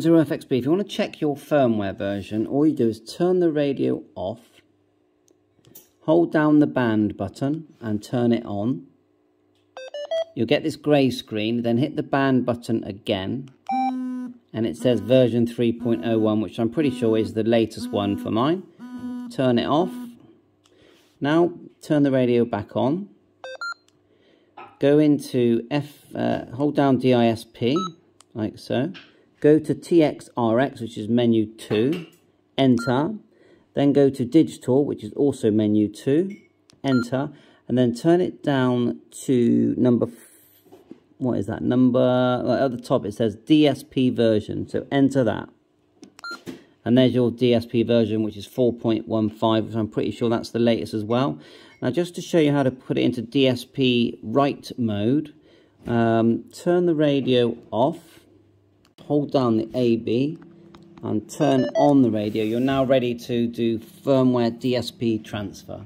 Zero FXB, if you want to check your firmware version, all you do is turn the radio off, hold down the band button and turn it on. You'll get this grey screen, then hit the band button again, and it says version 3.01, which I'm pretty sure is the latest one for mine. Turn it off. Now turn the radio back on. Go into F, uh, hold down DISP, like so. Go to TXRX, which is menu 2, enter. Then go to digital, which is also menu 2, enter. And then turn it down to number, what is that, number, at the top it says DSP version. So enter that. And there's your DSP version, which is 4.15, which I'm pretty sure that's the latest as well. Now, just to show you how to put it into DSP write mode, um, turn the radio off hold down the AB and turn on the radio, you're now ready to do firmware DSP transfer.